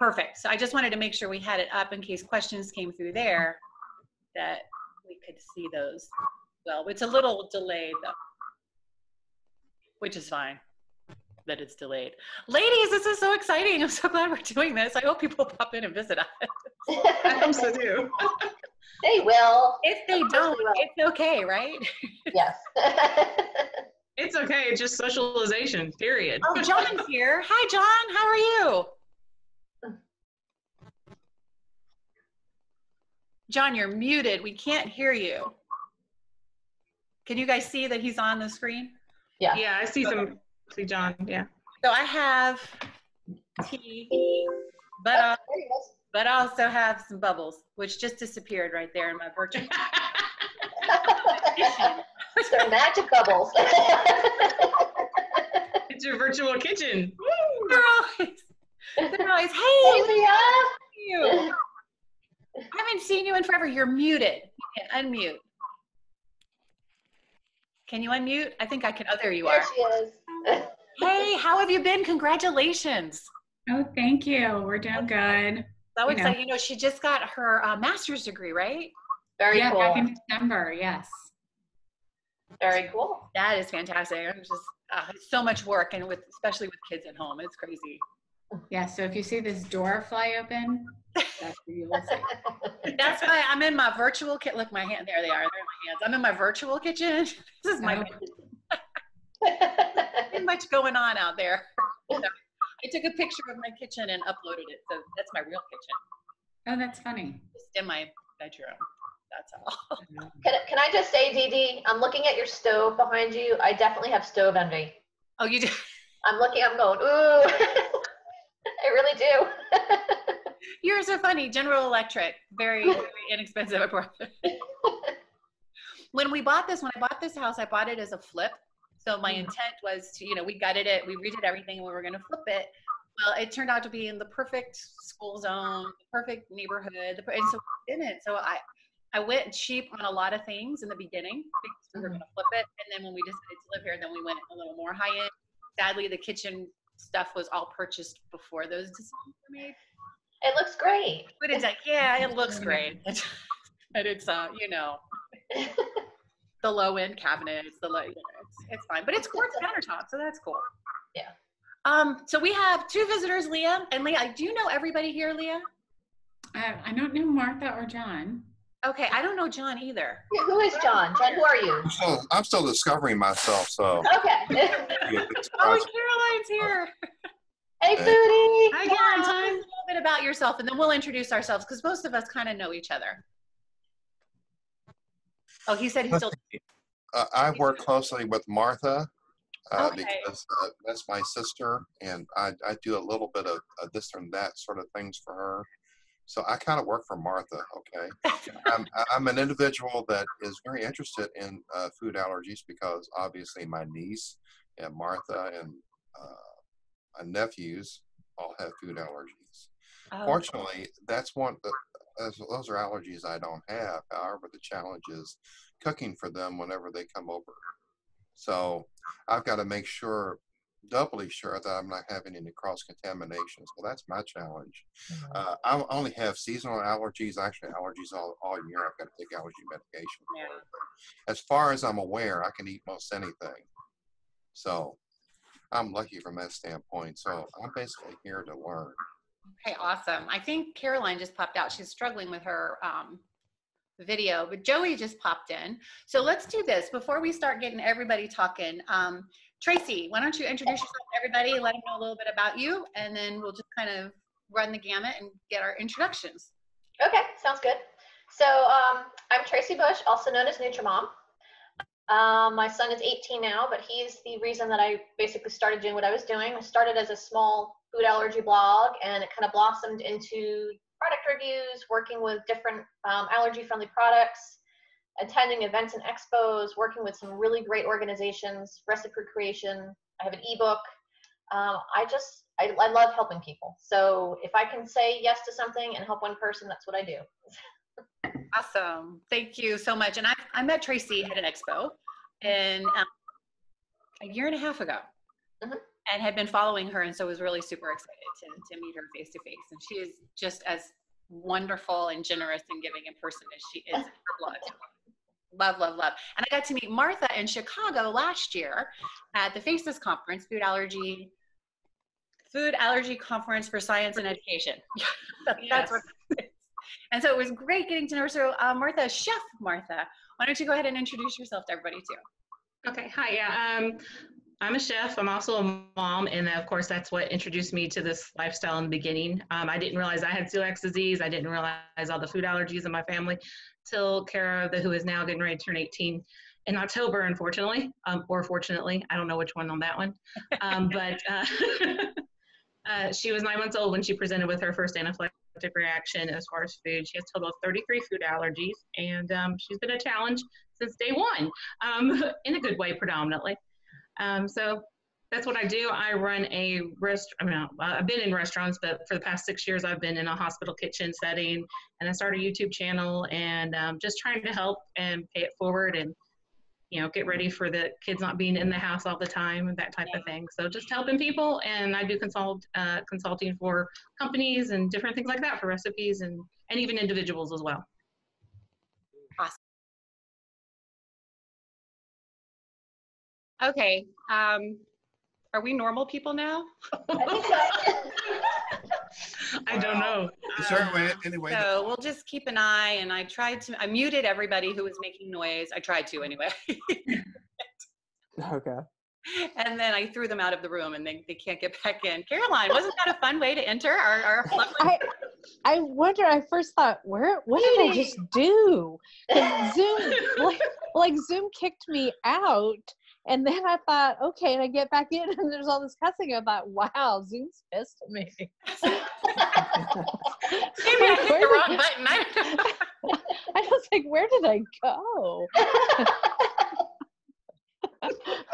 Perfect. So I just wanted to make sure we had it up in case questions came through there that we could see those. Well, it's a little delayed though, which is fine that it's delayed. Ladies, this is so exciting. I'm so glad we're doing this. I hope people pop in and visit us. I hope so too. they will. If they don't, they it's okay, right? Yes. It's okay. It's just socialization, period. Oh, John's here. Hi, John. How are you? John, you're muted. We can't hear you. Can you guys see that he's on the screen? yeah. Yeah, I see some, see John, yeah. So I have tea, but I, oh, There but I also have some bubbles, which just disappeared right there in my virtual. They're magic bubbles. It's your virtual kitchen. They're always, they're always, hey, hey, Leah. You. I haven't seen you in forever. You're muted. You can unmute. Can you unmute? I think I can. Oh, there you There are. she is. Hey, how have you been? Congratulations. Oh, thank you. We're doing good. So Yeah. excited. You know, she just got her uh, master's degree, right? Very yeah, cool. back in December. Yes. Very cool. That is fantastic. I'm just uh, so much work, and with especially with kids at home, it's crazy. Yeah. So if you see this door fly open, that's what you will. That's why I'm in my virtual kit. Look, my hand. There they are. They're in my hands. I'm in my virtual kitchen. This is my Oh. much going on out there. So, I took a picture of my kitchen and uploaded it. So that's my real kitchen, Oh, that's funny. just in my bedroom. That's all. Can, can I just say, Dee Dee, I'm looking at your stove behind you. I definitely have stove envy. Oh, you do. I'm looking, I'm going, ooh. I really do. You're so funny. General Electric, very, very inexpensive when we bought this, when I bought this house, I bought it as a flip. So my Mhm. intent was to, you know, we gutted it, we redid everything, and we were going to flip it. Well, it turned out to be in the perfect school zone, the perfect neighborhood, the, and so we didn't. So I, I went cheap on a lot of things in the beginning because we were Mhm. going to flip it, and then when we decided to live here, then we went a little more high end. Sadly, the kitchen stuff was all purchased before those decisions were made. It looks great. But it's like, yeah, it looks great. and it's, uh, you know, the low end cabinets, the low, you know, it's, it's fine. But it's quartz countertop, so that's cool. Yeah. Um, so we have two visitors, Leah and Leah. Do you know everybody here, Leah? I, I don't know Martha or John. Okay, I don't know John either. Who is John? John, who are you? I'm still, I'm still discovering myself, so. Okay. yeah, Oh. Caroline's here. hey, Hey. Foodie. Hi, Tell us a little bit about yourself, and then we'll introduce ourselves because most of us kind of know each other. Oh, he said he's still. Uh, I work closely with Martha uh, Okay. because uh, that's my sister, and I, I do a little bit of uh, this and that sort of things for her. So I kind of work for Martha. Okay, I'm, I'm an individual that is very interested in uh, food allergies because obviously my niece and Martha and uh, my nephews all have food allergies. Oh, Fortunately, that's one. uh, those- Those are allergies I don't have. However, the challenge is cooking for them whenever they come over. So I've got to make sure, doubly sure, that I'm not having any cross contamination. So that's my challenge. Uh, I only have seasonal allergies. Actually, allergies all, all year. I've got to take allergy medication. Yeah. As far as I'm aware, I can eat most anything. So I'm lucky from that standpoint. So I'm basically here to learn. Okay, awesome. I think Caroline just popped out. She's struggling with her um, video, but Joey just popped in. So let's do this before we start getting everybody talking. Um, Tracy, why don't you introduce yourself to everybody, let them know a little bit about you, and then we'll just kind of run the gamut and get our introductions. Okay, sounds good. So um, I'm Tracy Bush, also known as Nutrimom. Um, my son is 18 now, but he's the reason that I basically started doing what I was doing. I started as a small food allergy blog, and it kind of blossomed into product reviews, working with different um, allergy-friendly products, attending events and expos, working with some really great organizations, Recipe Creation. I have an ebook. Um, I just I, I love helping people. So if I can say yes to something and help one person, that's what I do. Awesome. Thank you so much. And I, I met Tracy at an expo and um, a year and a half ago. Mhm. and had been following her, and so was really super excited to, to meet her face to face. And she is just as wonderful and generous and giving in person as she is in her blood. Love, love, love. And I got to meet Martha in Chicago last year at the FACES conference, food allergy, food allergy conference for science and education. That's Yes. what it is. And so it was great getting to know her. So uh, Martha, Chef Martha, why don't you go ahead and introduce yourself to everybody too? Okay, hi, yeah, um, I'm a chef, I'm also a mom, and of course, that's what introduced me to this lifestyle in the beginning. Um, I didn't realize I had celiac disease, I didn't realize all the food allergies in my family till Kara, the, who is now getting ready to turn 18 in October, unfortunately, um, or fortunately, I don't know which one on that one. Um, but uh, uh, she was nine months old when she presented with her first anaphylactic reaction as far as food. She has a total of 33 food allergies, and um, she's been a challenge since day one, um, in a good way, predominantly. Um, so that's what I do. I run a rest. I mean, I've been in restaurants, but for the past six years, I've been in a hospital kitchen setting, and I started a YouTube channel, and um, just trying to help and pay it forward, and you know, get ready for the kids not being in the house all the time and that type of thing. So just helping people, and I do consult uh, consulting for companies and different things like that for recipes and and even individuals as well. Awesome. Okay. Um, are we normal people now? I think so. I don't know. Is there any way, any way that- So we'll just keep an eye. And I tried to, I muted everybody who was making noise. I tried to anyway. Okay. and then I threw them out of the room and they, they can't get back in. Caroline, wasn't that a fun way to enter our, our I I wonder. I first thought, where? What did I just do? Zoom, like, like Zoom kicked me out, and then I thought, okay, and I get back in, and there's all this cussing. I thought, wow, Zoom's pissed at me. Maybe I hit the wrong button. I don't know. I was like, where did I go?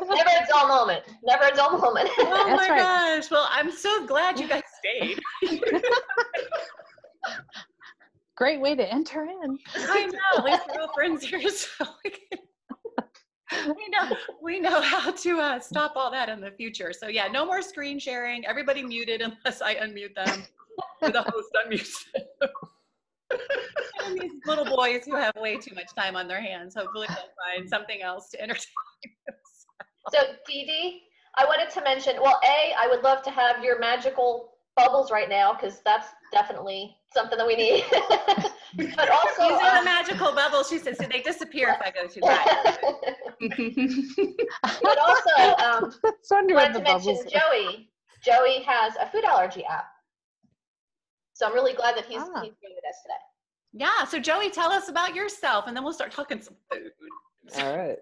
Never a dull moment. Never a dull moment. Oh That's my right. gosh. Well, I'm so glad you guys stayed. Great way to enter in. I know. At least we're all friends here, so we, can, we know we know how to uh, stop all that in the future. So yeah, no more screen sharing. Everybody muted unless I unmute them the host unmutes them. and these little boys who have way too much time on their hands. Hopefully, they'll find something else to entertain. So, Dee Dee, I wanted to mention, well, A, I would love to have your magical bubbles right now because that's definitely something that we need. but also, These are the um, magical bubbles. She says, so they disappear if I go too high. but also, um, It's under wanted to mention bubbles. Joey. Joey has a food allergy app. So I'm really glad that he's, Ah. he's here with us today. Yeah. So Joey, tell us about yourself, and then we'll start talking some food. All right.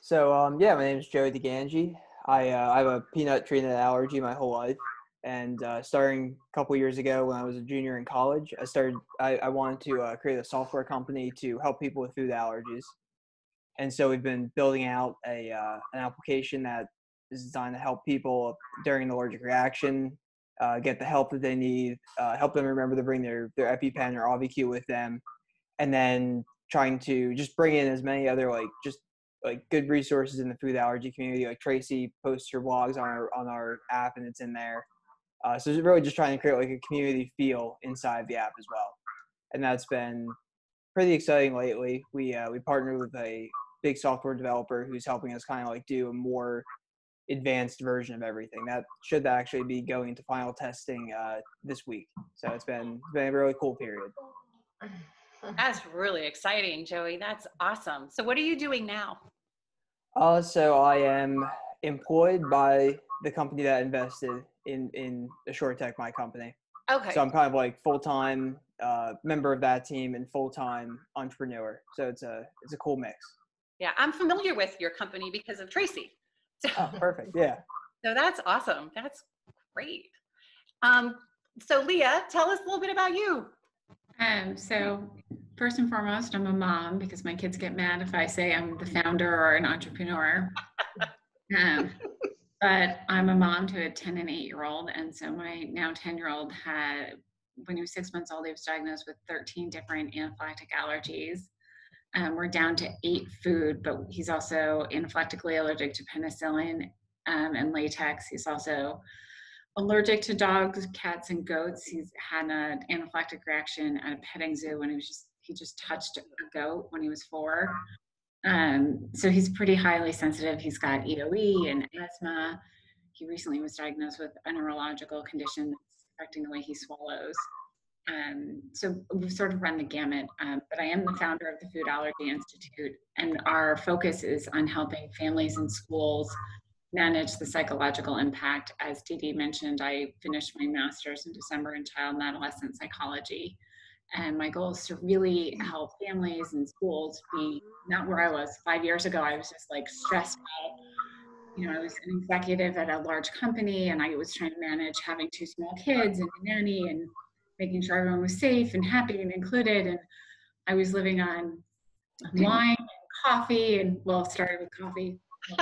So um, yeah, my name is Joey DeGangi. I uh, I have a peanut tree nut allergy my whole life, and uh, starting a couple years ago when I was a junior in college, I started. I, I wanted to uh, create a software company to help people with food allergies, and so we've been building out a uh, an application that is designed to help people during an allergic reaction, uh, get the help that they need, uh, help them remember to bring their their EpiPen or Auvi-Q with them, and then trying to just bring in as many other like just like good resources in the food allergy community. Like Tracy posts her blogs on our on our app, and it's in there. Uh, so it's really just trying to create like a community feel inside the app as well, and that's been pretty exciting lately. We uh, we partnered with a big software developer who's helping us kind of like do a more advanced version of everything. That should actually be going to final testing uh, this week. So it's been it's been a really cool period. That's really exciting, Joey. That's awesome. So what are you doing now? Uh, so I am employed by the company that invested in in AssureTech, my company. Okay. So I'm kind of like full time uh, member of that team and full time entrepreneur. So it's a it's a cool mix. Yeah, I'm familiar with your company because of Tracy. So, Oh, perfect. Yeah. so that's awesome. That's great. Um, so Leah, tell us a little bit about you. Um, so first and foremost, I'm a mom because my kids get mad if I say I'm the founder or an entrepreneur. um, but I'm a mom to a 10 and 8 year old. And so my now 10 year old had, when he was six months old, he was diagnosed with 13 different anaphylactic allergies. Um, we're down to eight food, but he's also anaphylactically allergic to penicillin um, and latex. He's also allergic to dogs, cats, and goats. He's had an anaphylactic reaction at a petting zoo when he was just he just touched a goat when he was four. Um, so he's pretty highly sensitive. He's got EOE and asthma. He recently was diagnosed with a neurological condition that's affecting the way he swallows. Um, so we've sort of run the gamut, um, but I am the founder of the Food Allergy Institute, and our focus is on helping families and schools manage the psychological impact. As Dee mentioned, I finished my master's in December in child and adolescent psychology. And my goal is to really help families and schools be not where I was five years ago. I was just like stressed out. You know, I was an executive at a large company and I was trying to manage having two small kids and a nanny and making sure everyone was safe and happy and included. And I was living on wine and coffee and well, started with coffee.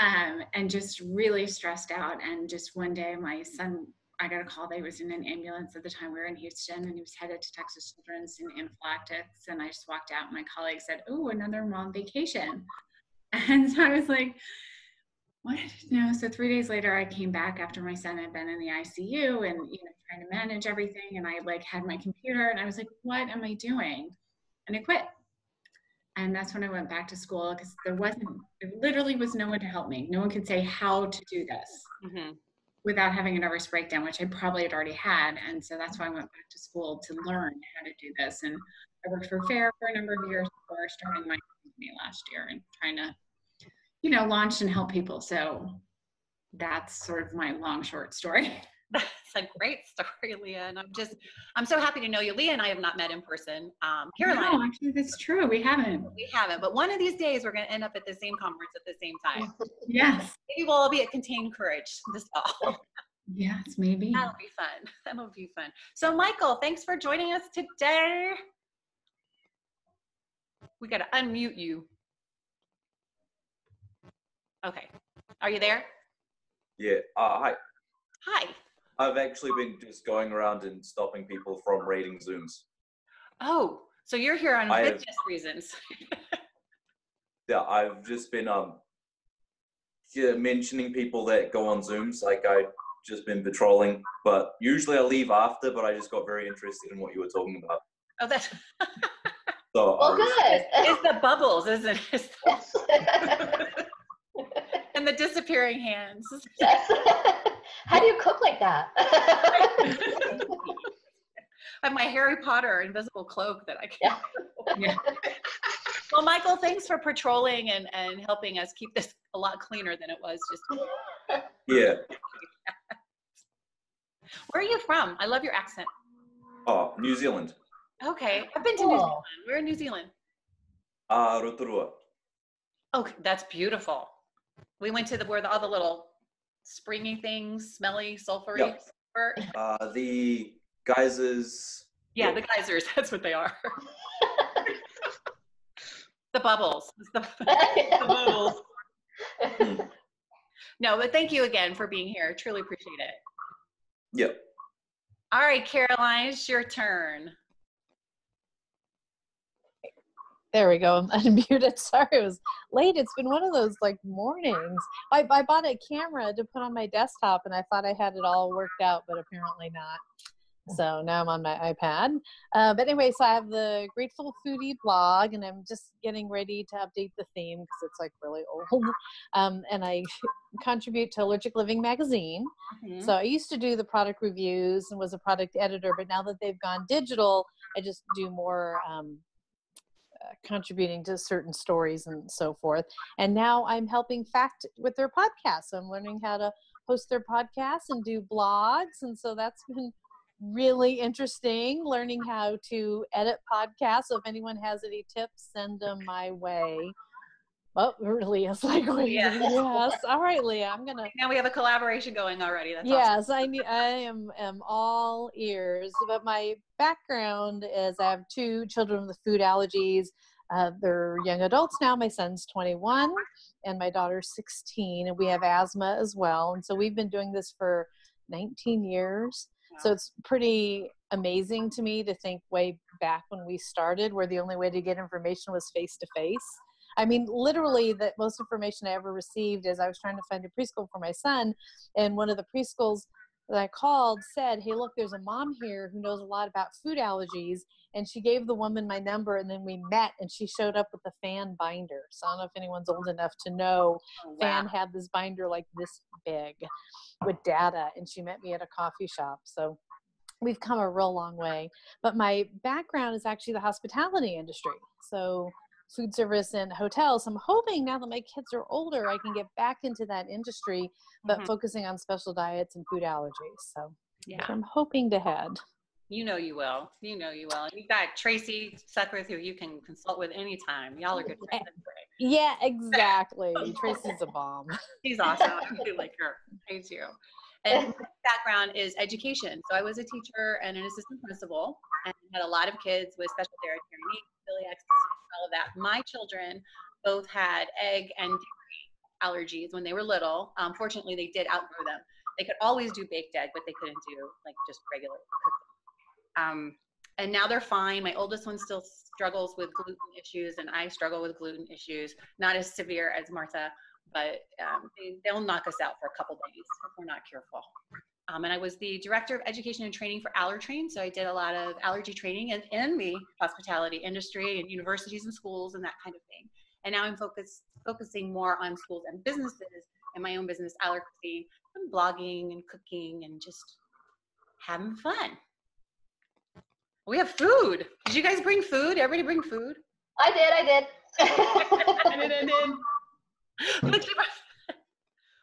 um, and just really stressed out. And just one day, my son, I got a call that he was in an ambulance at the time we were in Houston and he was headed to Texas Children's in anaphylactics. And I just walked out, and my colleague said, Oh, another mom vacation. And so I was like, what? No. So three days later, I came back after my son had been in the ICU and you know trying to manage everything. And I like had my computer, and I was like, "What am I doing?" And I quit. And that's when I went back to school because there wasn't, there literally was no one to help me. No one could say how to do this mm-hmm. without having a nervous breakdown, which I probably had already had. And so that's why I went back to school to learn how to do this. And I worked for FARE for a number of years before starting my company last year and trying to you know, launch and help people. So that's sort of my long short story. That's a great story, Leah. And I'm just, I'm so happy to know you. Leah and I have not met in person. Um, Caroline. No, actually, that's true. We haven't. We haven't. But one of these days, we're going to end up at the same conference at the same time. yes. Maybe we'll all be at Contained Courage this fall. Yes, maybe. That'll be fun. That'll be fun. So, Michael, thanks for joining us today. We got to unmute you. Okay. Are you there? Yeah. Uh, hi. Hi. I've actually been just going around and stopping people from raiding Zooms. Oh, so you're here on I business have, reasons. yeah, I've just been um yeah, mentioning people that go on Zooms. Like I've just been patrolling, but usually I leave after. But I just got very interested in what you were talking about. Oh, that's. so well, was, good. It's the bubbles, isn't it? and the disappearing hands. Yes. How do you cook like that? I have my Harry Potter invisible cloak that I can. Yeah. yeah. Well, Michael, thanks for patrolling and, and helping us keep this a lot cleaner than it was just. Yeah. Where are you from? I love your accent. Oh, New Zealand. Okay, I've been to New Zealand. Where in New Zealand? Uh, Rotorua. Okay, that's beautiful. We went to the where the, all the little springy things, smelly, sulfury. Yep. Uh, the geysers. Yeah, the geysers. That's what they are. the bubbles. The, the bubbles. no, but thank you again for being here. Truly appreciate it. Yep. All right, Caroline, it's your turn. There we go. I'm unmuted. Sorry, it was late. It's been one of those like mornings. I, I bought a camera to put on my desktop and I thought I had it all worked out, but apparently not. So now I'm on my iPad. Uh, but anyway, so I have the Grateful Foodie blog and I'm just getting ready to update the theme because it's like really old. Um, and I contribute to Allergic Living magazine. Mm-hmm. So I used to do the product reviews and was a product editor, but now that they've gone digital, I just do more um, contributing to certain stories and so forth. And now I'm helping FAACT with their podcast. So I'm learning how to host their podcasts and do blogs. And so that's been really interesting learning how to edit podcasts. So if anyone has any tips, send them my way. Oh, Leah's like, wait, yeah. yes. All right, Leah, I'm gonna. Now we have a collaboration going already. That's yes, awesome. I. I am am all ears. But my background is I have two children with food allergies. Uh, they're young adults now. My son's 21 and my daughter's 16, and we have asthma as well. And so we've been doing this for 19 years. Wow. So it's pretty amazing to me to think way back when we started, where the only way to get information was face to face I mean, literally, the most information I ever received is I was trying to find a preschool for my son, and one of the preschools that I called said, Hey, look, there's a mom here who knows a lot about food allergies. And she gave the woman my number, and then we met, and she showed up with a FAAN binder. So I don't know if anyone's old enough to know. Oh, FAAN had this binder like this big with data, and she met me at a coffee shop. So we've come a real long way. But my background is actually the hospitality industry. So food service and hotels. I'm hoping now that my kids are older, I can get back into that industry, but Mhm. focusing on special diets and food allergies. So Yeah. I'm hoping to head. You know you will. You know you will. You got Tracy Suckworth who you can consult with anytime. Y'all are good friends. anyway. Yeah, exactly. Tracy's a bomb. She's awesome. I really like her. I do. And my background is education. So I was a teacher and an assistant principal and had a lot of kids with special dietary needs, celiac disease, all of that. My children both had egg and dairy allergies when they were little. Um, fortunately, they did outgrow them. They could always do baked egg, but they couldn't do like just regular cooked. Um, and now they're fine. My oldest one still struggles with gluten issues, and I struggle with gluten issues. Not as severe as Martha, but um, they, they'll knock us out for a couple days if we're not careful. Um, and I was the director of education and training for AllerTrain, so I did a lot of allergy training in, in the hospitality industry and universities and schools and that kind of thing. And now I'm focused focusing more on schools and businesses and my own business, Allergy, and blogging and cooking and just having fun. We have food. Did you guys bring food? Everybody bring food? I did, I did. I did, I did.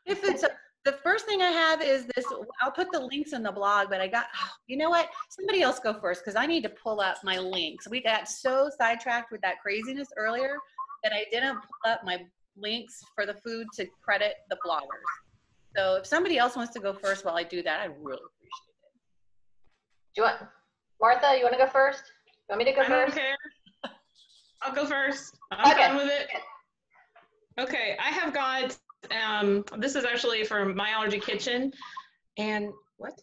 We have food. So the first thing I have is this. I'll put the links in the blog, but I got. You know what? Somebody else go first because I need to pull up my links. We got so sidetracked with that craziness earlier that I didn't pull up my links for the food to credit the bloggers. So if somebody else wants to go first while I do that, I really appreciate it. Do you want, Martha, you want to go first? You want me to go I don't first? care. I'll go first. I'm Okay. fine with it. Okay, I have got, um, this is actually from My Allergy Kitchen. And what?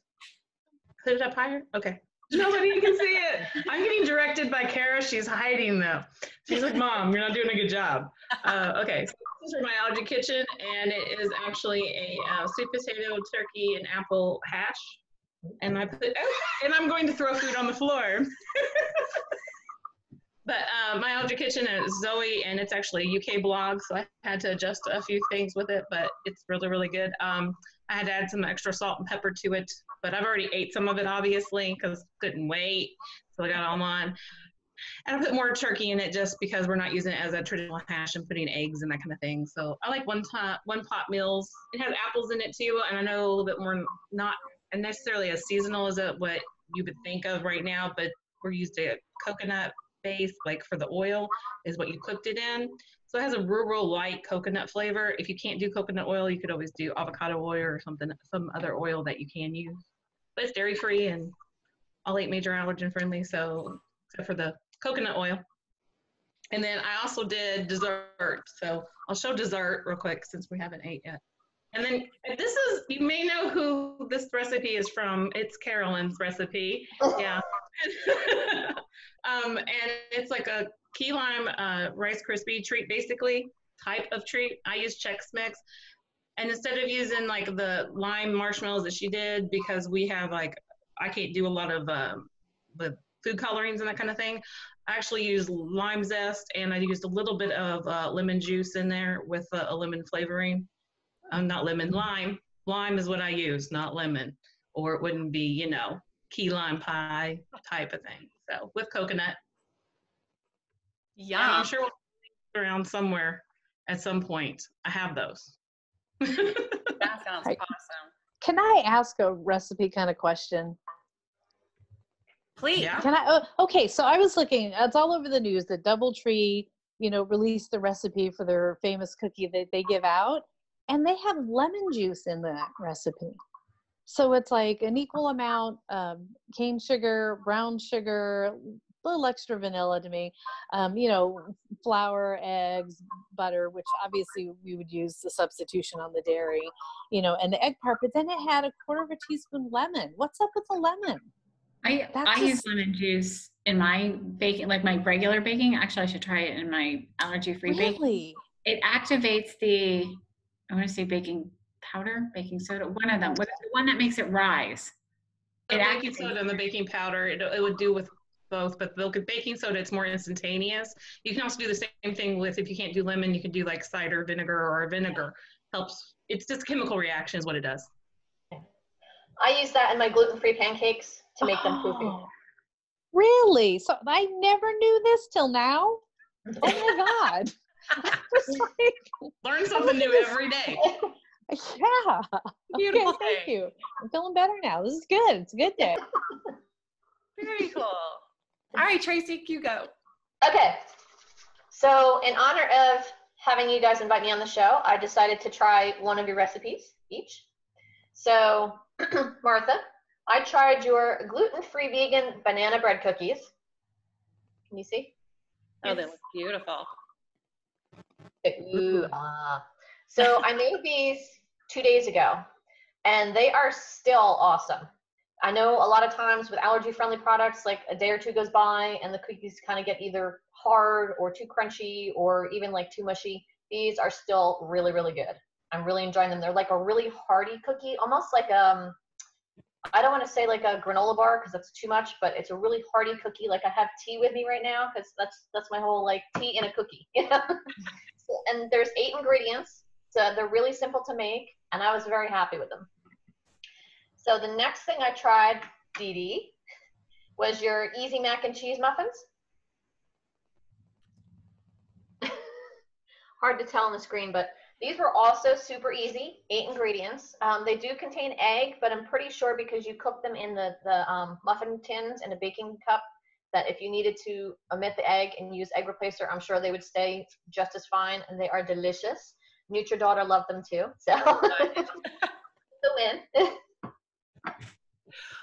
Put it up higher? Okay. Nobody can see it. I'm getting directed by Kara. She's hiding though. She's like, Mom, you're not doing a good job. Uh, okay, so this is from My Allergy Kitchen, and it is actually a uh, sweet potato, turkey, and apple hash. And I put, and I'm going to throw food on the floor. But uh, my allergy kitchen is Zoe, and it's actually a UK blog, so I had to adjust a few things with it, but it's really, really good. Um, I had to add some extra salt and pepper to it, but I've already ate some of it, obviously, because couldn't wait, so I got all on. And I put more turkey in it just because we're not using it as a traditional hash and putting eggs and that kind of thing. So I like one pot, one pot meals. It has apples in it too, and I know a little bit more not necessarily as seasonal as what you would think of right now, but we're used to coconut base, like for the oil, is what you cooked it in. So it has a real light coconut flavor. If you can't do coconut oil, you could always do avocado oil or something, some other oil that you can use. But it's dairy free and all eight major allergen friendly. So except for the coconut oil. And then I also did dessert. So I'll show dessert real quick since we haven't ate yet. And then this is, you may know who this recipe is from. It's Carolyn's recipe. Yeah. um, and it's like a key lime uh, Rice Krispie treat, basically, type of treat. I use Chex Mix. And instead of using like the lime marshmallows that she did, because we have like, I can't do a lot of um, the food colorings and that kind of thing, I actually used lime zest and I used a little bit of uh, lemon juice in there with uh, a lemon flavoring. Um, not lemon, lime. Lime is what I use, not lemon. Or it wouldn't be, you know, key lime pie type of thing. So with coconut. Yeah. I'm sure we'll be around somewhere at some point. I have those. That sounds Right. awesome. Can I ask a recipe kind of question? Please. Yeah. Can I? Oh, okay, so I was looking. It's all over the news that DoubleTree, you know, released the recipe for their famous cookie that they give out, and they have lemon juice in that recipe. So it's like an equal amount of cane sugar, brown sugar, a little extra vanilla to me. Um, you know, flour, eggs, butter, which obviously we would use the substitution on the dairy. You know, and the egg part. But then it had a quarter of a teaspoon lemon. What's up with the lemon? I That's I just- use lemon juice in my baking, like my regular baking. Actually, I should try it in my allergy-free baking. Really? It activates the I want to say baking powder, baking soda, one of them. What is the one that makes it rise? The It baking activates- soda and the baking powder, it, it would do with both, but the baking soda, it's more instantaneous. You can also do the same thing with, if you can't do lemon, you can do like cider vinegar or vinegar. Helps, it's just chemical reaction is what it does. I use that in my gluten-free pancakes to make them poofy. Oh, Really? So I never knew this till now. Oh my god! I was like, Learn something new every day. yeah. Beautiful okay, thank you. I'm feeling better now. This is good. It's a good day. Very cool. All right, Tracy, you go. Okay. So, in honor of having you guys invite me on the show, I decided to try one of your recipes each. So, Martha, I tried your gluten-free vegan banana bread cookies. Can you see? Oh, they look beautiful. Ooh, ah. So I made these two days ago, and they are still awesome. I know a lot of times with allergy-friendly products, like a day or two goes by, and the cookies kind of get either hard or too crunchy or even like too mushy. These are still really, really good. I'm really enjoying them. They're like a really hearty cookie, almost like um, I don't want to say like a granola bar because that's too much, but it's a really hearty cookie. Like I have tea with me right now because that's that's my whole like tea in a cookie. So- and there's eight ingredients, so they're really simple to make, and I was very happy with them. So the next thing I tried, Dee Dee, was your easy mac and cheese muffins. Hard to tell on the screen, but these were also super easy, eight ingredients. Um, they do contain egg, but I'm pretty sure because you cook them in the, the um, muffin tins in a baking cup, that if you needed to omit the egg and use egg replacer, I'm sure they would stay just as fine, and they are delicious. NutriDaughter loved them too, so the win.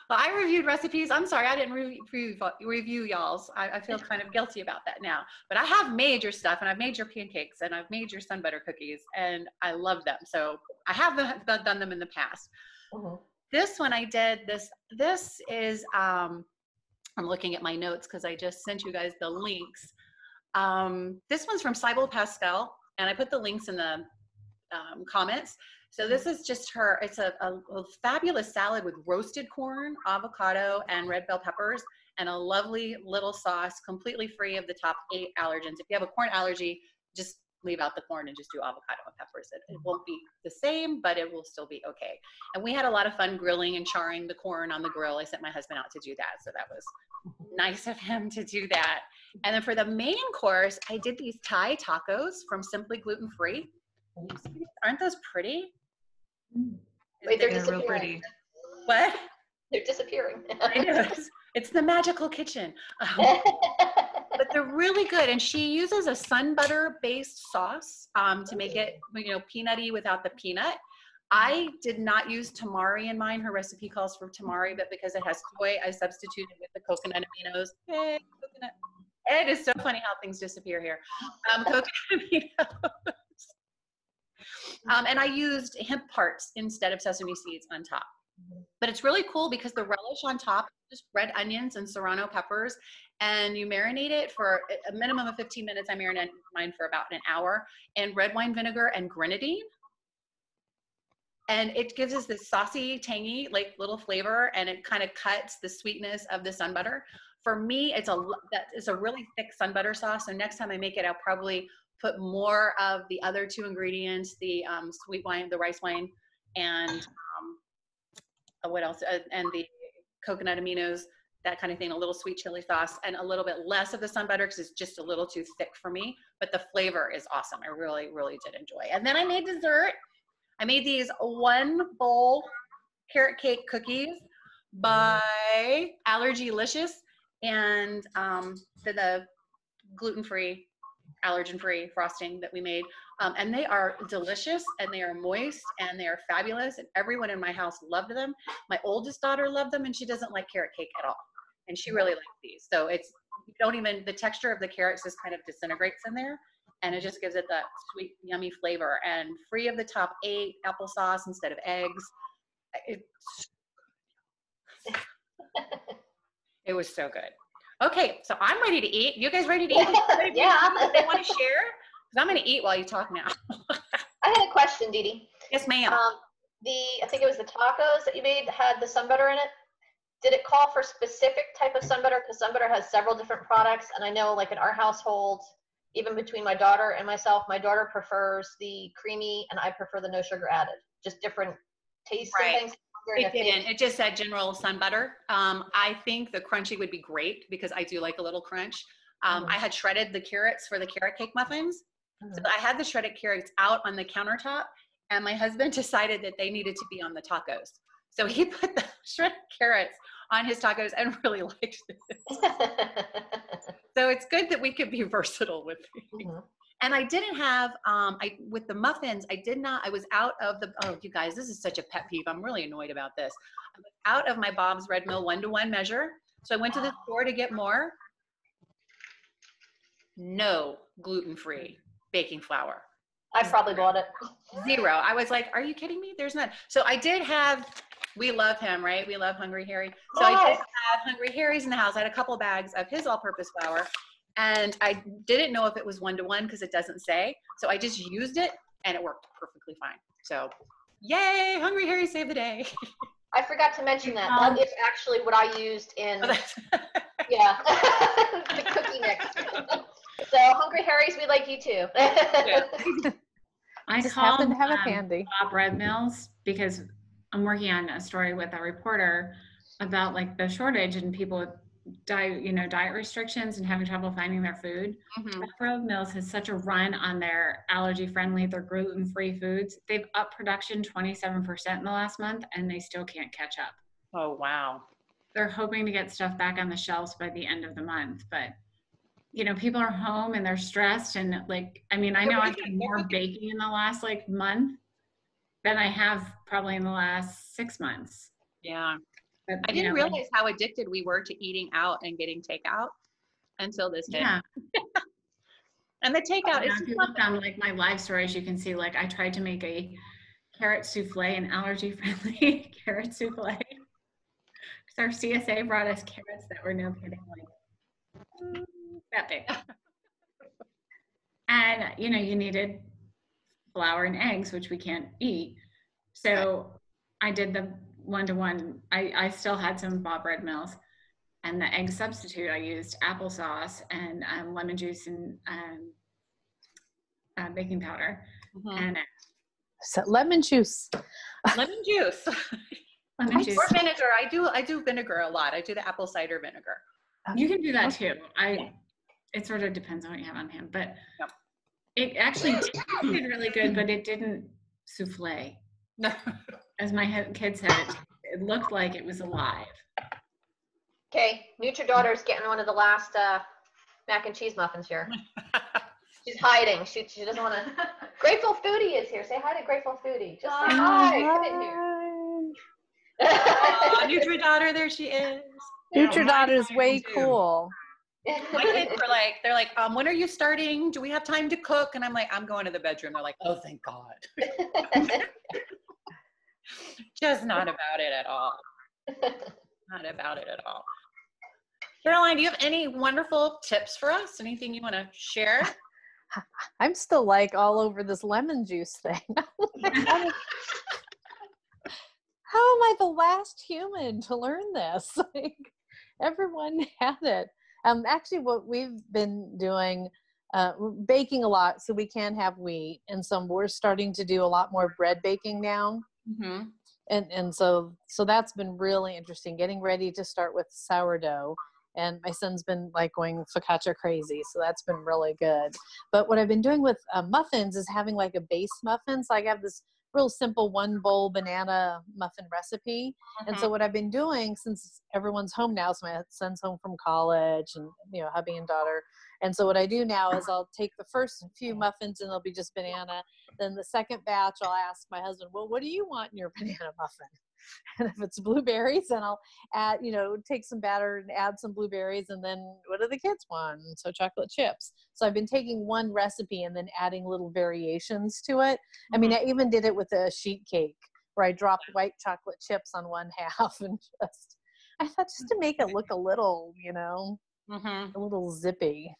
Well, I reviewed recipes. I'm sorry, I didn't re- review, review y'all's. I, I feel kind of guilty about that now. But I have made your stuff, and I've made your pancakes, and I've made your sun butter cookies, and I love them. So I have them, done them in the past. Mhm. This one I did. This this is. Um, I'm looking at my notes because I just sent you guys the links. Um, this one's from Cybele Pascal, and I put the links in the um, comments. So this mm-hmm. is just her. It's a, a, a fabulous salad with roasted corn, avocado, and red bell peppers, and a lovely little sauce, completely free of the top eight allergens. If you have a corn allergy, just leave out the corn and just do avocado and peppers. It, it mm-hmm. won't be the same, but it will still be okay. And we had a lot of fun grilling and charring the corn on the grill. I sent my husband out to do that, so that was mm-hmm. nice of him to do that. And then for the main course, I did these Thai tacos from Simply Gluten Free. Aren't those pretty? Wait, they're They're real disappearing. pretty. What? They're disappearing. I know. It's, it's the magical kitchen. Um, but they're really good. And she uses a sun butter based sauce um, to make it, you know, peanutty without the peanut. I did not use tamari in mine. Her recipe calls for tamari, but because it has soy, I substituted with the coconut aminos. Hey, coconut. It is so funny how things disappear here. Um, coconut aminos. Um, and I used hemp hearts instead of sesame seeds on top. But it's really cool because the relish on top is just red onions and serrano peppers, and you marinate it for a minimum of 15 minutes. I marinate mine for about an hour in red wine vinegar and grenadine. And it gives us this saucy, tangy, like little flavor, and it kind of cuts the sweetness of the sun butter. For me, it's a that is a really thick sun butter sauce. So next time I make it, I'll probably put more of the other two ingredients: the um, sweet wine, the rice wine, and um, uh, what else? Uh, and the coconut aminos, that kind of thing. A little sweet chili sauce, and a little bit less of the sun butter because it's just a little too thick for me. But the flavor is awesome. I really, really did enjoy. And then I made dessert. I made these one bowl carrot cake cookies by Allergy Allergylicious and um, the, the gluten-free, allergen-free frosting that we made. Um, and they are delicious and they are moist and they are fabulous. And everyone in my house loved them. My oldest daughter loved them and she doesn't like carrot cake at all. And she really liked these. So it's, you don't even, the texture of the carrots just kind of disintegrates in there. And it just gives it that sweet, yummy flavor and free of the top eight applesauce instead of eggs. It's It was so good. Okay, so I'm ready to eat. You guys ready to eat? Anybody Yeah. They want to share? Because I'm going to eat while you talk now. I had a question, Dee Dee. yes, ma'am. Um, the I think it was the tacos that you made that had the sun butter in it. Did it call for specific type of sun butter? Because sun butter has several different products, and I know like in our household, even between my daughter and myself, my daughter prefers the creamy, and I prefer the no sugar added. Just different tastes Right. and things. It didn't. It just said general sun butter. Um, I think the crunchy would be great because I do like a little crunch. Um, Mhm. I had shredded the carrots for the carrot cake muffins. So Mhm. I had the shredded carrots out on the countertop, and my husband decided that they needed to be on the tacos. So he put the shredded carrots on his tacos and really liked it. So it's good that we could be versatile with things. Mhm. And I didn't have um I with the muffins, I did not I was out of the oh you guys, this is such a pet peeve. I'm really annoyed about this. I was out of my Bob's Red Mill one to one measure. So I went to the store to get more. No gluten-free baking flour. I probably bought it. Zero. I was like, are you kidding me? There's none. So I did have we love him, right? We love Hungry Harry. So I did have Hungry Harry's in the house. I had a couple bags of his all-purpose flour, and I didn't know if it was one to one because it doesn't say. So I just used it, and it worked perfectly fine. So, yay! Hungry Harry saved the day. I forgot to mention that. Um, That is actually what I used in So that's- yeah the cookie mix. so Hungry Harry's, we like you too. I Just called happen to have it um, handy. Bob Red Mills because I'm working on a story with a reporter about like the shortage and people with diet, you know, diet restrictions and having trouble finding their food. Mhm. Red Mills has such a run on their allergy friendly, their gluten free foods. They've upped production 27% in the last month and they still can't catch up. Oh wow. They're hoping to get stuff back on the shelves by the end of the month, but you know, people are home and they're stressed and like, I mean, I know I've done more baking in the last like month than I have probably in the last six months. Yeah. But, I didn't know, realize how addicted we were to eating out and getting takeout until this day. Yeah. And the oh, takeout Yeah, is if you um, like my live stories, you can see like I tried to make a carrot souffle, an allergy friendly carrot souffle. Because our CSA brought us carrots that were no kidding like that big. and you know, you needed flour and eggs, which we can't eat. So I did the one to one. I I still had some Bob Red Mills. And the egg substitute, I used applesauce and um, lemon juice and um, uh, baking powder Mhm. and So lemon juice. lemon juice. lemon juice. or vinegar. I do I do vinegar a lot. I do the apple cider vinegar. You can do that too. I. It sort of depends on what you have on hand, but Yep. it actually tasted really good, but it didn't souffle. No. As my he- kid said, it, it looked like it was alive. okay, Nutri Daughter's getting one of the last uh, mac and cheese muffins here. She's hiding. She, she doesn't want to. Grateful Foodie is here. Say hi to Grateful Foodie. Just say hi. Come in here. Aw, Nutri daughter, there she is. Nutridot is way too. cool. My kids were like, they're like, um, when are you starting? Do we have time to cook? And I'm like, I'm going to the bedroom. They're like, oh, thank God. Just not about it at all. Not about it at all. Caroline, do you have any wonderful tips for us? Anything you want to share? I'm still like all over this lemon juice thing. how am I the last human to learn this? Like, everyone had it. Um, actually, what we've been doing, uh, baking a lot, so we can have wheat, and some we're starting to do a lot more bread baking now. Mm-hmm. and and so so that's been really interesting getting ready to start with sourdough. And my son's been like going focaccia crazy so that's been really good. But what i've been doing with uh, muffins is having like a base muffin. So i have this real simple one bowl banana muffin recipe. And so what i've been doing since everyone's home now so my son's home from college and you know hubby and daughter and so what i do now is i'll take the first few muffins and they'll be just banana. Then the second batch i'll ask my husband well what do you want in your banana muffin? And if it's blueberries then i'll add you know take some batter and add some blueberries. And then what do the kids want? And so chocolate chips. So i've been taking one recipe and then adding little variations to it. I mean i even did it with a sheet cake where i dropped white chocolate chips on one half and just I thought just to make it look a little, you know, Mm-hmm. a little zippy.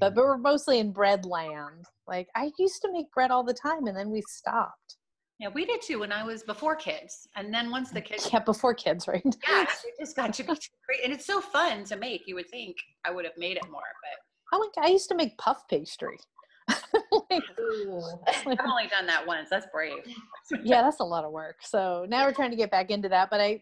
But but we're mostly in bread land. Like I used to make bread all the time, and then we stopped. Yeah, we did too when I was before kids, and then once the kids, Yeah, before kids, right? yeah, it just got to be great, and it's so fun to make. You would think I would have made it more, but Oh my I used to make puff pastry. Like, I've only done that once. That's brave. yeah, that's a lot of work. So now we're trying to get back into that, but I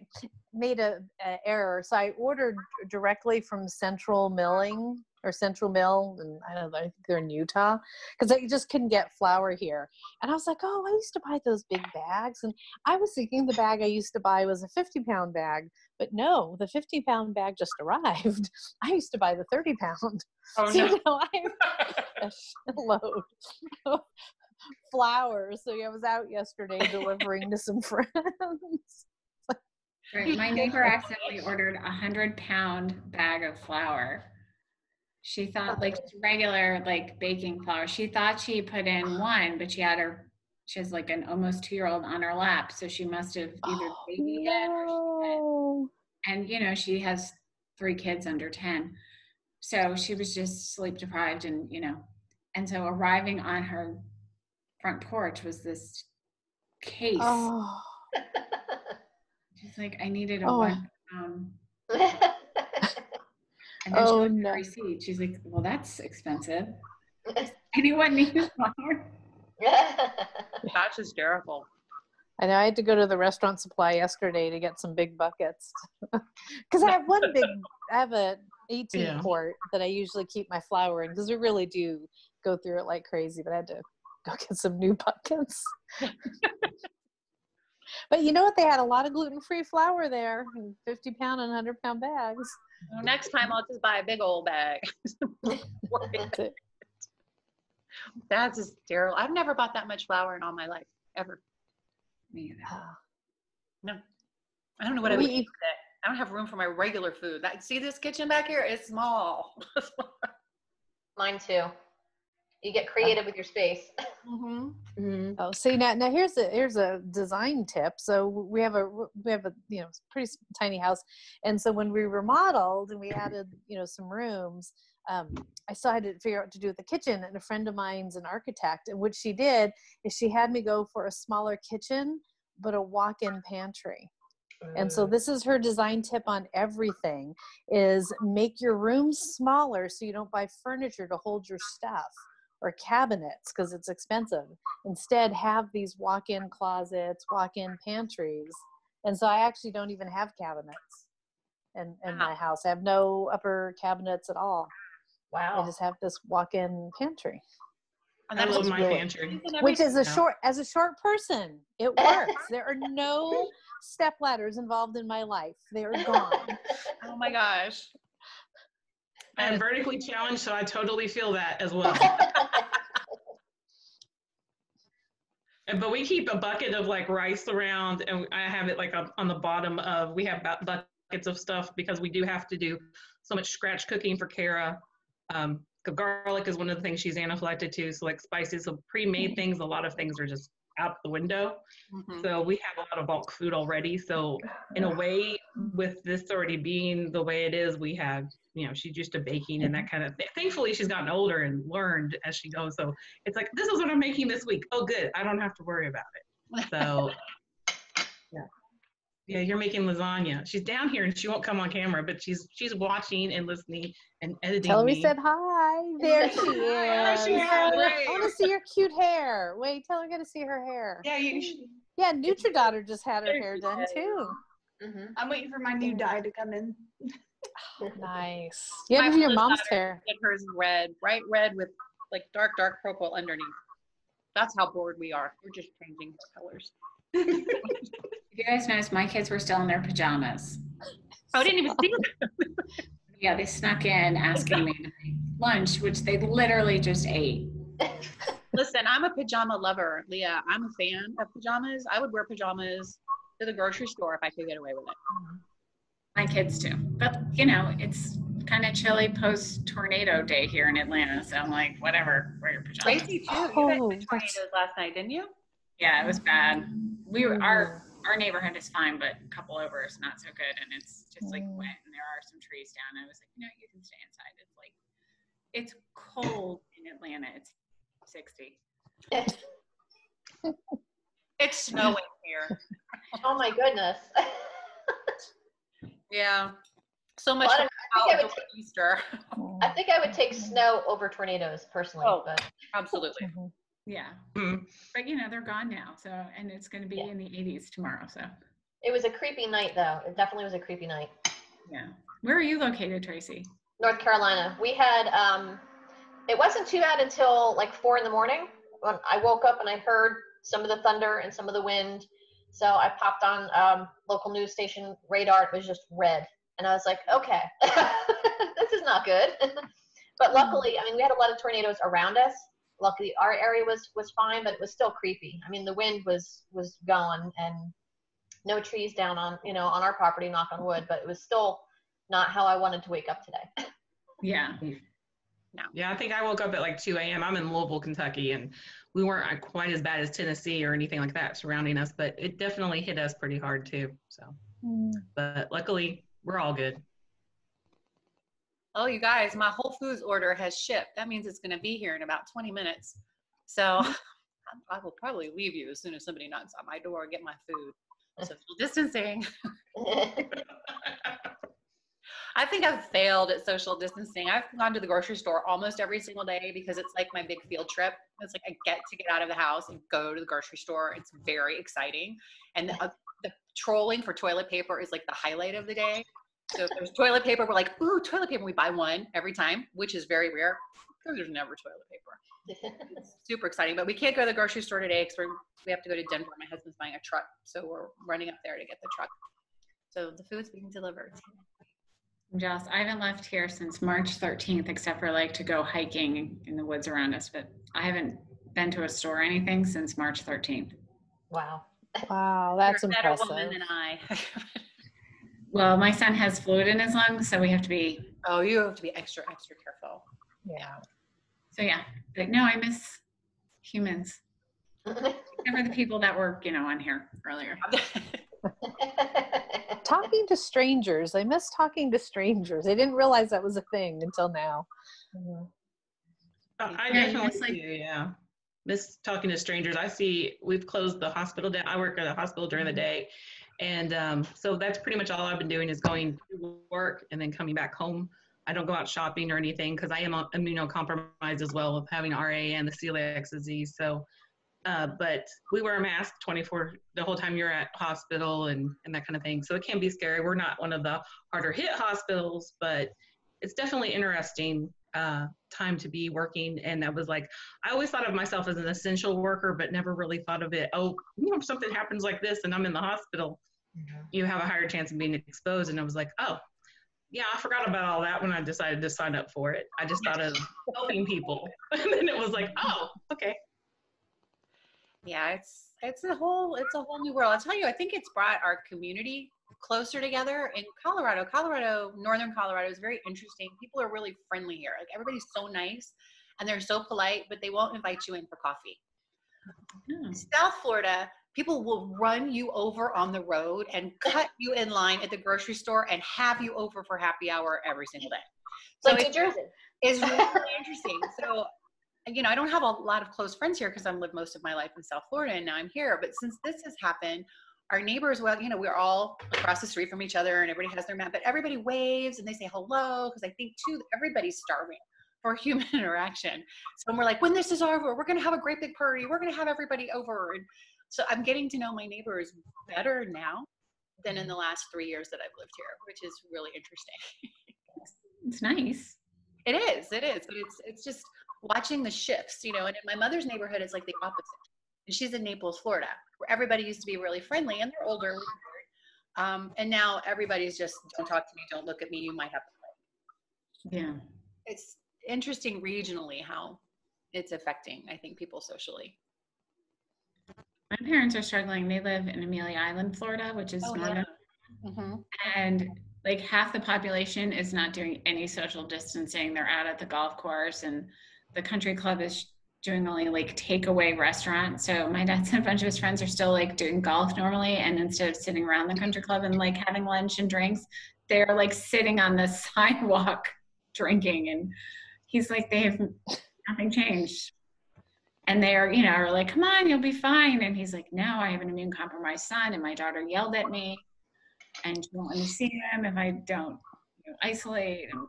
made a, a error. So I ordered directly from Central Milling or Central Mill, and I don't know, I think they're in Utah, because I just couldn't get flour here. And I was like, oh, I used to buy those big bags, and I was thinking the bag I used to buy was a 50 pound bag, but no, the 50 pound bag just arrived. I used to buy the 30 pound. Oh So now I have a load of flowers. So I was out yesterday delivering to some friends. Right. My neighbor accidentally ordered a hundred pound bag of flour. She thought like just regular like baking flour. She thought she put in one, but she had her she has like an almost two year old on her lap. So she must have either baby it or she and you know she has three kids under 10 so she was just sleep deprived and you know and so arriving on her front porch was this case Oh. she's like i needed a Oh. one pound and then Oh, looked at no. receipt she's like well that's expensive anyone need flour That's hysterical. I know I had to go to the restaurant supply yesterday to get some big buckets because I have one big. I have a 18 Yeah. quart that I usually keep my flour in because we really do go through it like crazy. But I had to go get some new buckets. but you know what? They had a lot of gluten free flour there 50 pound and 100 pound bags. Well, next time I'll just buy a big old bag. That's it. That's hysterical. I've never bought that much flour in all my life, ever. Me either. Ah. No. I don't know what I would We- eat with it. I don't have room for my regular food. That, see this kitchen back here? It's small. Mine too. You get creative with your space. mm-hmm. Oh, see now, now here's a here's a design tip. So we have a we have a you know pretty tiny house, and so when we remodeled and we added you know some rooms, um, I still had to figure out what to do with the kitchen. And a friend of mine's an architect, and what she did is she had me go for a smaller kitchen, but a walk-in pantry. And so this is her design tip on everything is make your rooms smaller so you don't buy furniture to hold your stuff or cabinets because it's expensive. Instead have these walk-in closets, walk-in pantries. And so I actually don't even have cabinets in, in my house. I have no upper cabinets at all. Wow. I just have this walk-in pantry. And I that love is my really- pantry. Which is a Yeah. short as a short person, it works. there are no step ladders involved in my life. They are gone. Oh my gosh. I'm vertically challenged, so I totally feel that as well. But we keep a bucket of like rice around, and I have it like on, the bottom of. We have bu- buckets of stuff because we do have to do so much scratch cooking for Kara. Um, garlic is one of the things she's anaphylactic to. So like spices, so pre-made things, a lot of things are just out the window. Mhm. So we have a lot of bulk food already. So in a way, with this already being the way it is, we have, you know, she's used to baking and that kind of thing. Thankfully, she's gotten older and learned as she goes. So it's like, this is what I'm making this week. Oh, good. I don't have to worry about it. So yeah. Yeah, you're making lasagna. She's down here and she won't come on camera, but she's she's watching and listening and editing. Tell her we me. said hi. There she is. There she is. I want to see your cute hair. Wait, tell her I got to see her hair. Yeah, you should. Yeah, NutriDaughter just had her hair done is. too. Mhm. I'm waiting for my new dye to come in. Nice. You have My to do your mom's hair. did hers red, bright red with like dark, dark purple underneath. That's how bored we are. We're just changing colors. If you guys noticed, my kids were still in their pajamas. Oh, I didn't even see it. Yeah, they snuck in asking me to lunch, which they literally just ate. Listen, I'm a pajama lover, Leah. I'm a fan of pajamas. I would wear pajamas to the grocery store if I could get away with it. My kids too. But, you know, it's kind of chilly post tornado day here in Atlanta. So I'm like, whatever, wear your pajamas. Tracy too. You Oh, guys had that's- tornadoes last night, didn't you? Yeah, it was bad. We were, our our neighborhood is fine, but a couple over is not so good, and it's just like Mm. wet, and there are some trees down. I was like, no, you can stay inside. It's like it's cold in Atlanta. It's sixty. It's snowing here. oh my goodness. Yeah. So much Well, I think I Easter. I think I would take snow over tornadoes personally, Oh. but Absolutely. Mhm. Yeah, Mm. but you know they're gone now, so and it's going to be Yeah. in the 80s tomorrow. So it was a creepy night though. It definitely was a creepy night. yeah, where are you located, Tracy? North Carolina. We had um it wasn't too bad until like four in the morning when I woke up and I heard some of the thunder and some of the wind. So I popped on um, local news station radar. It was just red, and I was like, okay, this is not good. but luckily, I mean, we had a lot of tornadoes around us. Luckily, our area was was fine, but it was still creepy. I mean, the wind was was going, and no trees down on you know on our property. Knock on wood, but it was still not how I wanted to wake up today. Yeah, Yeah, I think I woke up at like 2 a.m. I'm in Louisville, Kentucky, and we weren't uh, quite as bad as Tennessee or anything like that surrounding us, but it definitely hit us pretty hard too. So, Mm. but luckily, we're all good. Oh, you guys, my Whole Foods order has shipped. That means it's going to be here in about 20 minutes. So I will probably leave you as soon as somebody knocks on my door and get my food. Social distancing. I think I've failed at social distancing. I've gone to the grocery store almost every single day because it's like my big field trip. It's like I get to get out of the house and go to the grocery store. It's very exciting. And the, uh, the trolling for toilet paper is like the highlight of the day. So if there's toilet paper, we're like, ooh, toilet paper. We buy one every time, which is very rare. because There's never toilet paper. It's super exciting, but we can't go to the grocery store today because we have to go to Denver. My husband's buying a truck, so we're running up there to get the truck. So the food's being delivered. I'm jealous. I haven't left here since March 13th, except for like to go hiking in the woods around us, but I haven't been to a store or anything since March 13th. wow. Wow, that's You're a better impressive. woman than I. Well, my son has fluid in his lungs, so we have to be. oh, you have to be extra, extra careful. Yeah. So yeah, like no, I miss humans. Except for the people that were, you know, on here earlier. Talking to strangers. I miss talking to strangers. I didn't realize that was a thing until now. Mhm. Uh, I Yeah, you definitely miss, like- do, yeah. Miss talking to strangers. I see we've closed the hospital down. I work at a hospital during the day. And um, so that's pretty much all I've been doing is going to work and then coming back home. I don't go out shopping or anything because I am uh, immunocompromised as well with having RA and the celiac disease. So, uh, but we wear a mask 24 the whole time you're at hospital and, and that kind of thing. So it can be scary. We're not one of the harder hit hospitals, but it's definitely interesting uh, time to be working. And that was like, I always thought of myself as an essential worker, but never really thought of it. Oh, you know, if something happens like this and I'm in the hospital, you have a higher chance of being exposed. And I was like, oh, yeah, I forgot about all that when I decided to sign up for it. I just thought of helping people. And then it was like, oh, okay. yeah, it's it's a whole it's a whole new world. I'll tell you, I think it's brought our community closer together in Colorado. Colorado, northern Colorado is very interesting. People are really friendly here. Like everybody's so nice and they're so polite, but they won't invite you in for coffee. Hmm. South Florida, people will run you over on the road and cut you in line at the grocery store and have you over for happy hour every single day. It's like So New Jersey. is really interesting. So, you know, I don't have a lot of close friends here because I've lived most of my life in South Florida and now I'm here. But since this has happened, our neighbors, well, you know, we're all across the street from each other and everybody has their map, but everybody waves and they say hello because I think too, everybody's starving for human interaction. So when we're like, when this is over, we're going to have a great big party. We're going to have everybody over. And so I'm getting to know my neighbors better now than in the last three years that I've lived here, which is really interesting. It's nice. It is, it is, but it's it's just watching the shifts, you know. And in my mother's neighborhood, it's like the opposite. And she's in Naples, Florida, where everybody used to be really friendly, and they're older. Um, and now everybody's just don't talk to me, don't look at me, you might have. To Yeah. it's interesting regionally how it's affecting, I think, people socially. My parents are struggling. They live in Amelia Island, Florida, which is Oh, northern. hmm And like half the population is not doing any social distancing. They're out at the golf course and the country club is doing only like takeaway restaurants. So my dad and a bunch of his friends are still like doing golf normally, and instead of sitting around the country club and like having lunch and drinks, they're like sitting on the sidewalk drinking. And he's like, they have nothing changed. And they're, you know, are like, come on, you'll be fine. And he's like, no, I have an immune compromised son, and my daughter yelled at me, and she won't let me see him if I don't you know, isolate. And,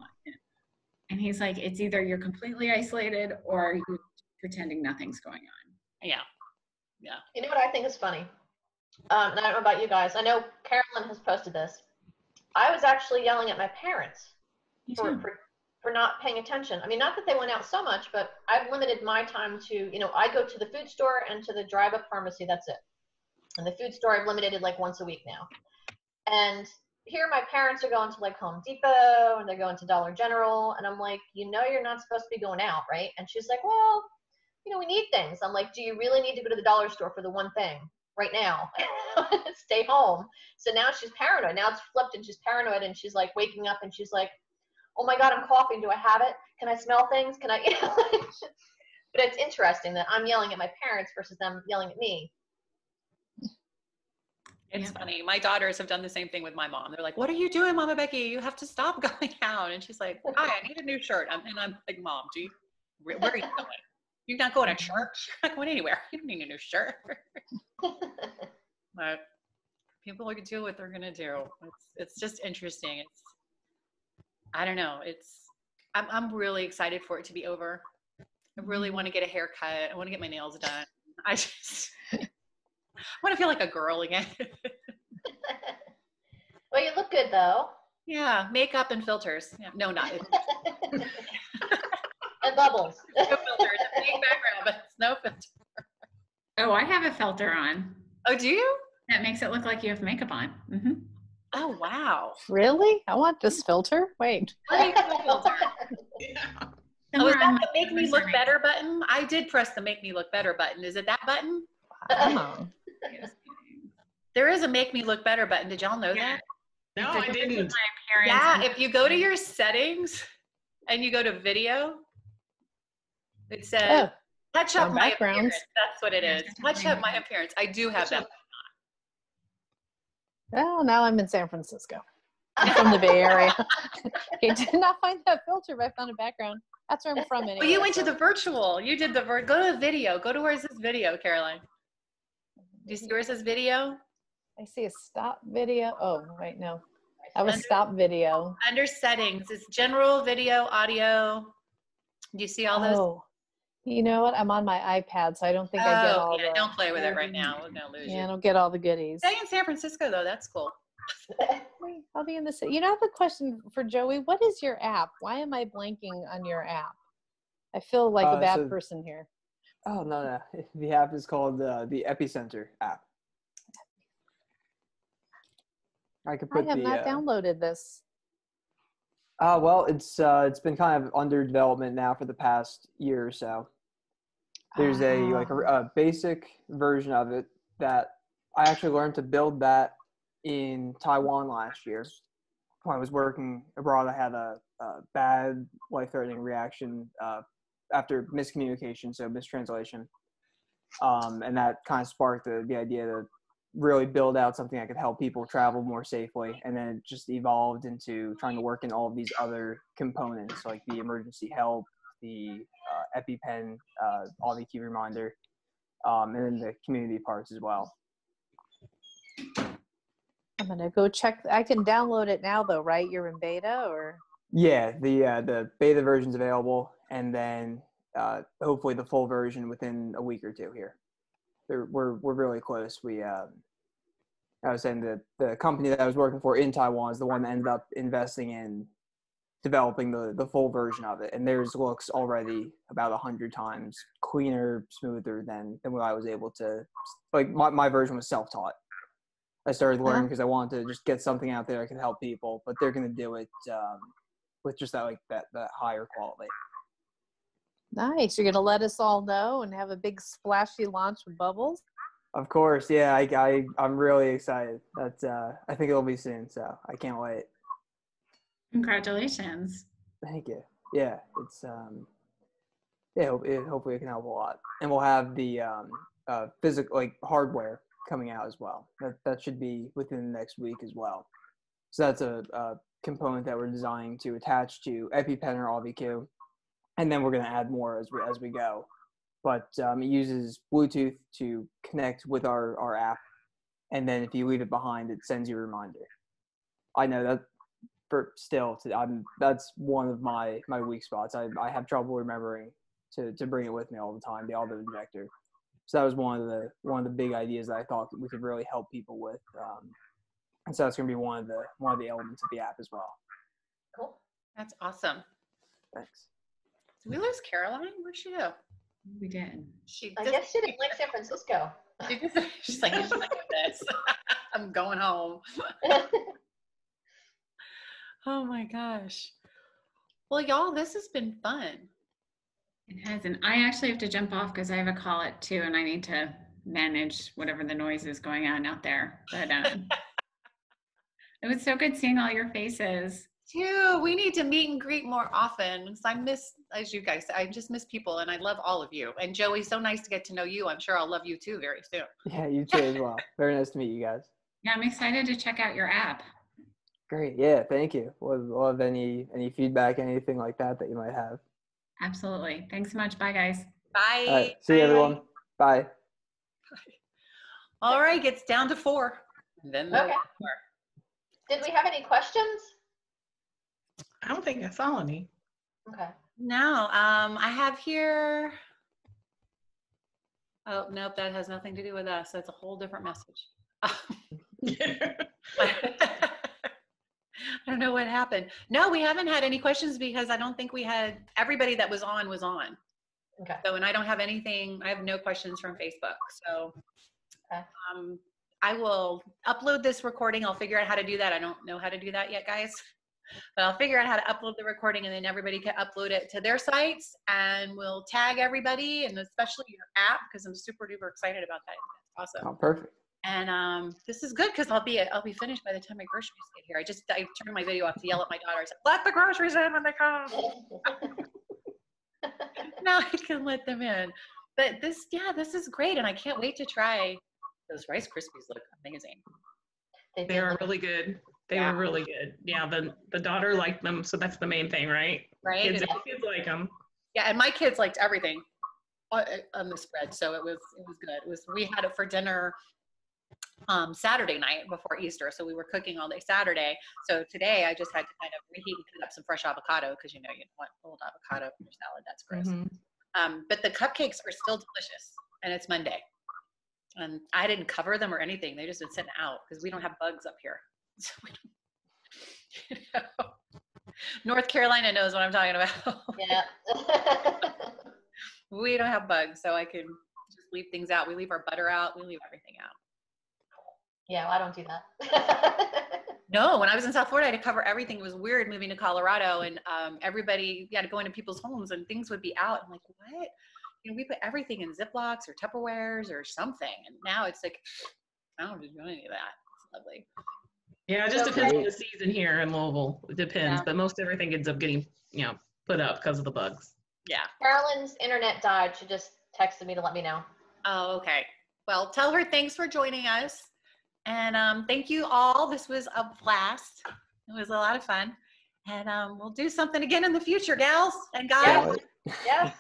and he's like, it's either you're completely isolated or you're pretending nothing's going on. Yeah. Yeah. You know what I think is funny? Um, and I don't know about you guys. I know Carolyn has posted this. I was actually yelling at my parents Me for, too. for, for not paying attention. I mean, not that they went out so much, but I've limited my time to, you know, I go to the food store and to the drive up pharmacy. That's it. And the food store, I've limited it like once a week now. And here my parents are going to like Home Depot and they're going to Dollar General. And I'm like, you know, you're not supposed to be going out, right? And she's like, well, you know, we need things. I'm like, do you really need to go to the dollar store for the one thing right now? Stay home. So now she's paranoid. Now it's flipped and she's paranoid and she's like waking up and she's like, oh my God, I'm coughing. Do I have it? Can I smell things? Can I? but it's interesting that I'm yelling at my parents versus them yelling at me. It's Yeah. funny. My daughters have done the same thing with my mom. They're like, "What are you doing, Mama Becky? You have to stop going out." And she's like, "Hi, I need a new shirt." And I'm like, "Mom, do you? Where, where are you going? You're not going to church. You're not going anywhere. You don't need a new shirt." but people are gonna do what they're gonna do. It's it's just interesting. It's I don't know. It's I'm I'm really excited for it to be over. I really want to get a haircut. I want to get my nails done. I just I want to feel like a girl again. well, you look good though. yeah, makeup and filters. Yeah, no, not and bubbles. no filters. A big background, but it's no filter. Oh, I have a filter on. Oh, do you? That makes it look like you have makeup on. hmm Oh, wow. Really? I want this mm-hmm. filter. Wait. What do you call a filter? Oh, is that the make me look better button? I did press the make me look better button. Is it that button? Oh. There is a make me look better button. Did y'all know Yeah. that? No, The I didn't. My appearance Yeah, and- if you go to your settings and you go to video, it says Oh, touch up my backgrounds. appearance. That's what it Yeah, is. it's Touch up my appearance. I do have Touch that. up. Well, now I'm in San Francisco. I'm from the Bay Area. okay, did not find that filter, but I found a background. That's where I'm from anyway. Well, you went to the virtual. You did the vir- go to the video. Go to where's this video, Caroline. Do you see where's this video? I see a stop video. Oh, right no. That was Under- stop video. Under settings, it's general video, audio. Do you see all those? Oh, you know what? I'm on my iPad, so I don't think I get Oh, all yeah, the. don't play with it right now. We're gonna lose Yeah, I you. don't get all the goodies. Stay in San Francisco though. That's cool. I'll be in the city. You know, I have a question for Joey. What is your app? Why am I blanking on your app? I feel like Uh, a bad so- person here. Oh no, no. The app is called uh, the Epicenter app. I could Put I have the. not uh, downloaded this. Uh, well, it's uh, it's been kind of under development now for the past year or so. There's a like a, Ah. a basic version of it that I actually learned to build that in Taiwan last year. When I was working abroad, I had a, a bad life-threatening reaction uh, after miscommunication, so mistranslation, um, and that kind of sparked the, the idea to really build out something that could help people travel more safely. And then it just evolved into trying to work in all of these other components, like the emergency help, the uh, EpiPen, uh, the key reminder, um, and then the community parts as well. I'm gonna go check. I can download it now, though, right? You're in beta, or Yeah, the uh, the beta version's available, and then uh, hopefully the full version within a week or two here. They're, we're we're really close. We um, I was saying that the company that I was working for in Taiwan is the one that ended up investing in developing the the full version of it, and theirs looks already about a hundred times cleaner, smoother than than what I was able to. Like my my version was self taught. I started Uh-huh. learning because I wanted to just get something out there that could help people, but they're gonna do it um, with just that like that that higher quality. nice. You're gonna let us all know and have a big splashy launch with bubbles. Of course, yeah, I, I I'm really excited. That's, uh, I think it'll be soon, so I can't wait. Congratulations. Thank you. Yeah, it's um, yeah, it, hopefully it can help a lot. And we'll have the um, uh, physical, like hardware coming out as well. That, that should be within the next week as well. So that's a, a component that we're designing to attach to EpiPen or Auvi-Q. And then we're going to add more as we, as we go. But um, it uses Bluetooth to connect with our, our app. And then if you leave it behind, it sends you a reminder. I know that for still, to, I'm, that's one of my, my weak spots. I, I have trouble remembering to, to bring it with me all the time, the auto injector. So that was one of the one of the big ideas that I thought that we could really help people with. Um, and so that's going to be one of the one of the elements of the app as well. Cool. That's awesome. Thanks. Did we lose Caroline? Where'd she go? We did. She I guess she didn't like San Francisco. she just- she's like, "I'm sick this. I'm going home. Oh my gosh. Well, y'all, this has been fun. It has, and I actually have to jump off because I have a call at two, and I need to manage whatever the noise is going on out there. But um, it was so good seeing all your faces. Too. We need to meet and greet more often. 'cause I miss, as you guys, I just miss people, and I love all of you. And Joey, so nice to get to know you. I'm sure I'll love you too very soon. Yeah, you too as well. Very nice to meet you guys. Yeah, I'm excited to check out your app. Great. Yeah, thank you. We'll we'll any any feedback, anything like that that you might have. Absolutely. Thanks so much. Bye, guys. Bye. All right. See you, everyone. Bye. All right, gets down to four. Then the Okay. Did we have any questions? I don't think I saw any. Okay. No, um, I have here. Oh, nope, that has nothing to do with us. That's a whole different message. I don't know what happened. No, we haven't had any questions because I don't think we had, everybody that was on was on. Okay. So, and I don't have anything, I have no questions from Facebook. So, Okay. um, I will upload this recording. I'll figure out how to do that. I don't know how to do that yet, guys. But I'll figure out how to upload the recording and then everybody can upload it to their sites and we'll tag everybody and especially your app because I'm super duper excited about that. That's awesome. Oh, perfect. And um, this is good because I'll be I'll be finished by the time my groceries get here. I just I turned my video off to yell at my daughter. I said, "Let the groceries in when they come." now I can let them in. But this, yeah, this is great, and I can't wait to try those Rice Krispies. Look amazing. They They did were really good. They Yeah. were really good. Yeah, the the daughter liked them, so that's the main thing, right? Right? Kids, And- kids like them. yeah, and my kids liked everything on on the spread, so it was it was good. It was we had it for dinner um, Saturday night before Easter, so we were cooking all day Saturday. So today I just had to kind of reheat and cut up some fresh avocado because you know you don't want old avocado in your salad. That's gross. Mhm. Um, but the cupcakes are still delicious, and it's Monday. And I didn't cover them or anything; they just been sitting out because we don't have bugs up here. So we don't, you know. North Carolina knows what I'm talking about. Yeah. we don't have bugs, so I can just leave things out. We leave our butter out. We leave everything out. Yeah, well, I don't do that. No, when I was in South Florida, I had to cover everything. It was weird moving to Colorado, and um, everybody you had to go into people's homes, and things would be out. I'm like, what? You know, we put everything in Ziplocs or Tupperwares or something, and now it's like, I don't do any of that. It's lovely. Yeah, it just So depends on the season here in Louisville. It depends, Yeah. but most everything ends up getting you know put up because of the bugs. Yeah. Carolyn's internet died. She just texted me to let me know. Oh, okay. Well, tell her thanks for joining us. And um, thank you all. This was a blast. It was a lot of fun. And um, we'll do something again in the future, gals and guys. Yeah.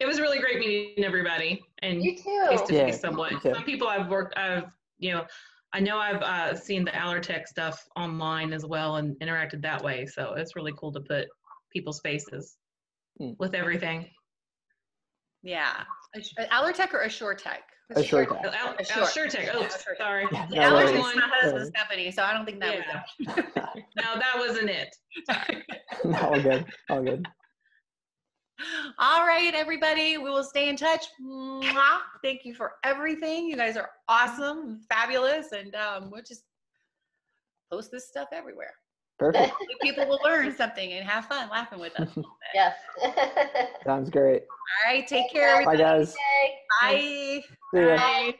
It was really great meeting everybody and you too. face too. to Yeah, face somewhat. me too. Some people I've worked, I've you know, I know I've uh, seen the Allertech stuff online as well and interacted that way. So it's really cool to put people's faces Hmm. with everything. Yeah. Ass- Allertech or Assure Tech? A short Uh. Al- Sure. uh, sure, tech. Oh, Yeah, sorry. Yeah, no allergist worries. my husband, Stephanie, so I don't think that Yeah. was it. No, that wasn't it. all good. All good. All right, everybody. We will stay in touch. Mwah. Thank you for everything. You guys are awesome, fabulous, and um, we'll just post this stuff everywhere. Perfect. People will learn something and have fun laughing with us. a little bit. yes. Sounds great. All right, take care. Bye, everybody. guys. Okay. Bye. See ya. Bye.